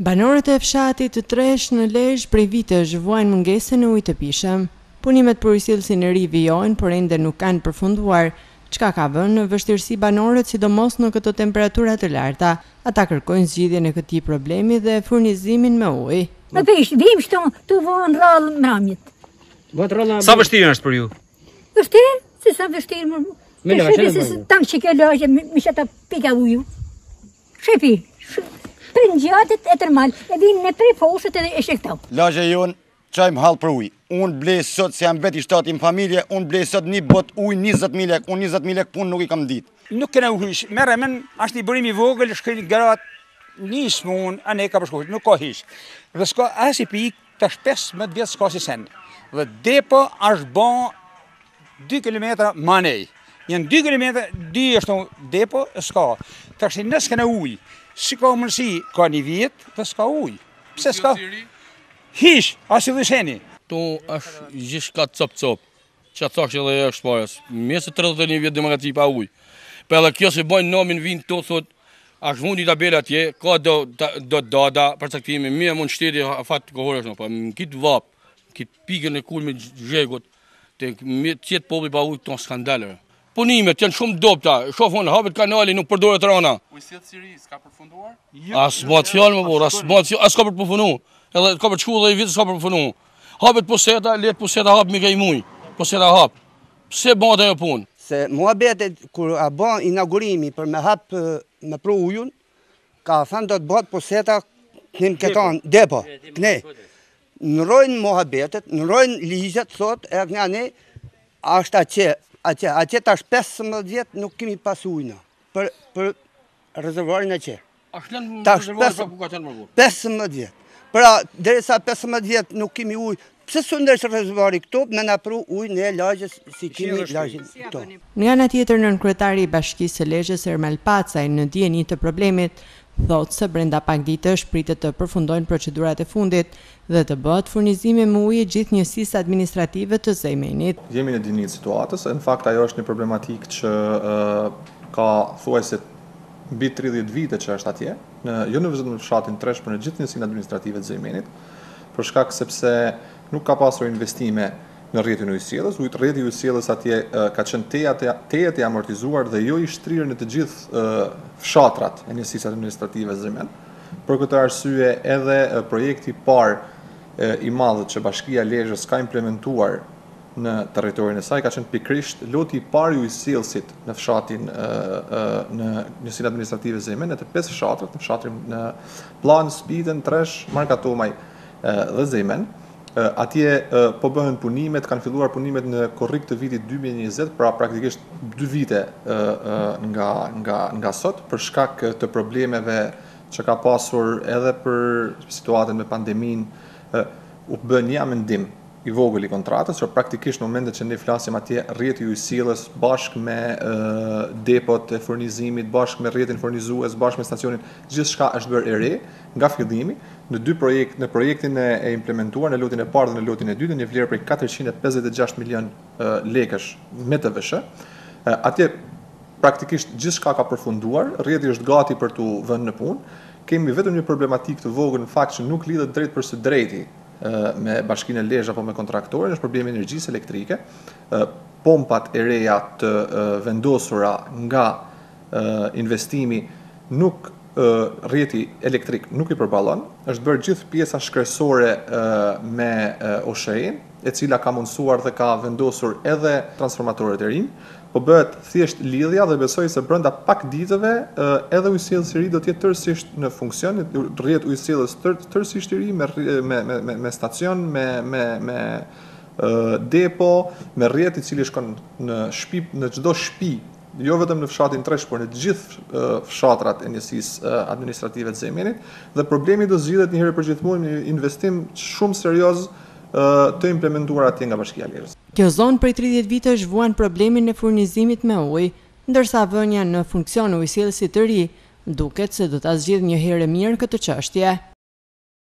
Banorët e fshatit Tresh në Lezhë prej vitesh vuajnë mungesën e ujit të pijshëm. Punimet për ujësjellësin e ri vijojnë, por ende nuk kanë përfunduar, çka ka vënë në vështirësi banorët, sidomos në këto temperatura të larta. Ata kërkojnë zgjidhjen e këtij problemi dhe furnizimin me ujë. Në peshë, dhimbshta, tu vuan rrallë mramjet. Sa vështirë është për ju? Vështirë? Si sa vështirë më? Me lagje. Tanë kjo lagje, me shtatë pika uju. Shefi, për në gjatët e tërmal, e vinë në tre fosët edhe e shektau. Lagje jonë, qajmë hall për ujë. Unë blejë sot, se jam veti i shtati në familje, unë blejë sot një bot ujë 20.000 lek, unë 20.000 lek punë nuk i kam ditë. Nuk kena ujë hiç, merre me mend, ashtë një burim i vogël, shkojnë gratë, një smunë, anë e ka për shku, nuk ka hiç. Dhe s'ka asnji pikë, Tash pesëmbëdhjetë vjet s'ka asi send. Dhe depo është bë 2 kilometra ma andej. Janë 2 kilometra, ku është depo, s'ka. Tash ne s'kena ujë. Si ka mundësi, ka një vit dhe s'ka ujë. Pse s'ka? Hiç, asnji shenjë. Tu është gjithçka cop cop. Ça të thashë edhe asht parësore. Më se 31 vjet demokraci pa ujë. Po edhe kjo se bojnë namin vijnë të thotë, asht vu ndonji tabelë atje, ka do, ta, do data, përcaktimi, merr mund shteti afate kohore është në, po në kitë vapë, kitë pikën e kulmit zhegut, të jetë populli pa ujë, tanë skandale. Punimet janë shumë të dobta, shof unë, hapet kanali, nuk përdoret rana. Ujësjellësi i ri s'ka përfunduar? As bahet fjalë more, as bahet fjalë, as ka për t'përfunu. Edhe ka për t'shku dhe nji vit, s'ka për t'përfunu. Hapet puseta, lehet puseta hapë mbi ka nji muj, puseta hapë. Pse bëhet ajo punë? Se muhabetet, kur a bë inaugurimi për me hapë me pru ujun, ka thënë do të bëhet puseta kemi këtu, depo, këne. Ndrrojnë muhabetet, ndrrojnë ligjet, thot, e kena ne, ashtë atje, atje, atje tash 15 vjet nuk kemi pas ujë na për, për rezervuarin atje. Ashtë lënë tash rezervuarin për ku ka qenë më 15 vjet. Pra, derisa 15 vjet nuk kemi ujë, Pse s'e ndërton rezervarin këtu me na pru ujë në lagje si kemi lagjen këtu? Nga ana tjetër nënkryetari i bashkisë së Lezhës Ermal Pacaj në dijeni të problemit thotë se brenda pak ditësh pritet të përfundojnë procedurat e fundit dhe të bëhet furnizimi me ujë i gjithë njësisë administrative të Zejmenit. Jemi në dijeni të situatës, në fakt ajo është një problematikë që ka thuajse mbi tridhjetë vite që është atje, në jo në vetëm në fshatin Tresh por në gjithë njësinë administrative të Zejmenit, për shkak sepse nuk ka pasur investime. në rrjetin e ujësjellës. Ujë, rrjeti i ujësjellës atje ka qenë tejet, tejet i amortizuar dhe jo i shtrirë në të gjithë fshatrat e njësisë administrative Zejmen. Për këtë arsye edhe projekti i parë i madh që bashkia e Lezhës ka implementuar në territorin e saj ka qenë pikërisht loti i parë i ujësjellësit në fshatin në njësinë administrative Zejmen, në të pesë fshatrat, në fshatin Pllanë, Spiten, Tresh, Markatomaj dhe Zejmen. Atje po bëhen punimet, kanë filluar punimet në korrik të vitit dy mijë e njëzet, pra praktikisht dy vite nga nga nga sot për shkak të problemeve që ka pasur edhe për situatën me pandeminë, u bë një amendim i vogël i kontratës, që praktikisht në momentet që ne flasim atje rrjeti i ujësjellës bashkë me depot e furnizimit, bashkë me rrjetin furnizues, bashkë me stacionin, gjithçka është bërë e re, nga fillimi, në dy projekt, në projektin e, e implementuar në lotin e parë dhe në lotin e dytë, në një vlerë prej 456 milion lekësh me TVSH. Atje praktikisht gjithçka ka përfunduar, rrjeti është gati për t'u vënë në punë. Kemi vetëm një problematikë të vogël në fakt që nuk lidhet drejtpërsëdrejti me bashkinë Lezhë apo me kontraktorin, është problemi i energjisë elektrike. Pompat e reja të vendosura nga investimi nuk rrjeti elektrik nuk i përballon, është bërë gjithë pjesa shkresore me OSHEE-në, e cila ka mundësuar dhe ka vendosur edhe transformatorët e rinj, po bëhet thjesht lidhja dhe besoj se brenda pak ditëve edhe ujësjellësi i ri do të jetë tërësisht në funksion, rrjet ujësjellës tërësisht i ri me me me stacion, me me me depo, me rrjet i cili shkon në shpi, në çdo shpi jo vetëm në fshatin Tresh, por në të gjithë fshatrat e njësisë administrative të Zejmenit, dhe problemi do zgjidhet një herë e përgjithmonë me një investim shumë serioz të implementuar atje nga Bashkia Lezhë. Kjo zonë prej tridhjetë vitesh vuan problemin e furnizimit me ujë, ndërsa vënia në funksion e ujësjellësit të ri duket se do ta zgjidhë një herë e mirë këtë çështje.